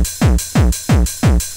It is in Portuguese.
Música